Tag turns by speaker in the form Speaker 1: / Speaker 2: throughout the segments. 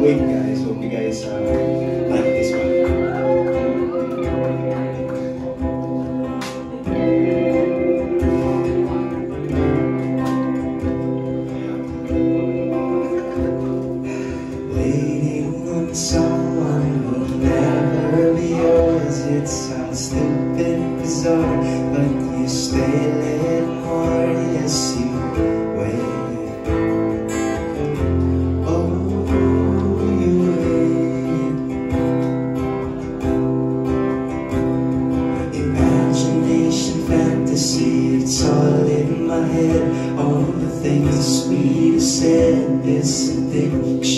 Speaker 1: Wait, guys. Hope you guys uh, like this one. Waiting on someone who'll never be yours. It sounds stupid, bizarre, but you stay a little my head. All the things the sweetest said. This addiction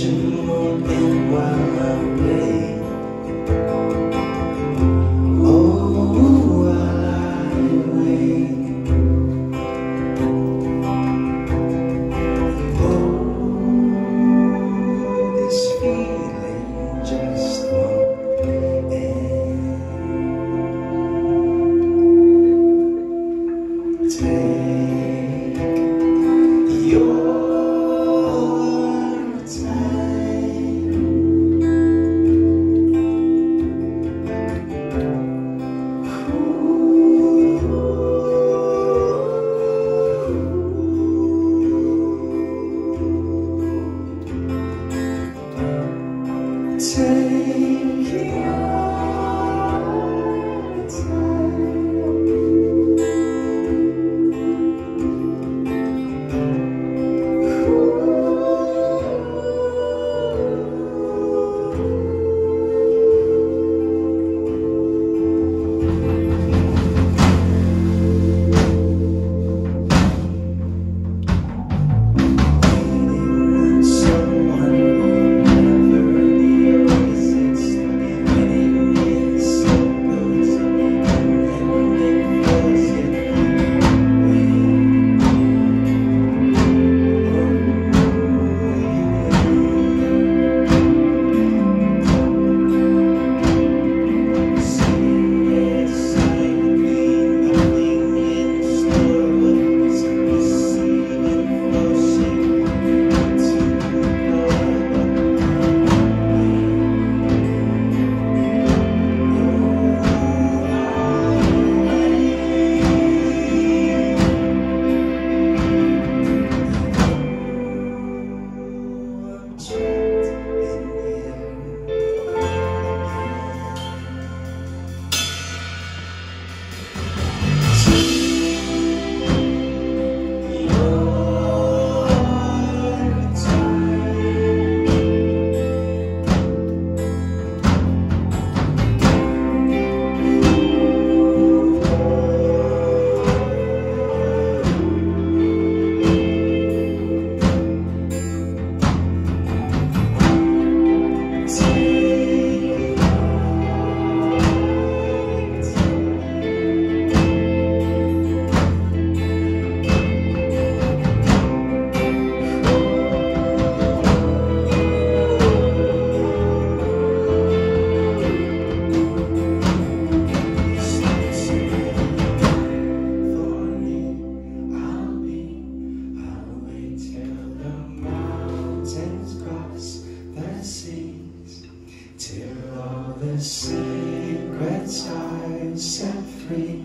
Speaker 1: secrets I set free,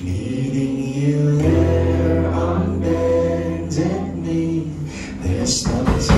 Speaker 1: Needing you there on bended knee. There's nothing.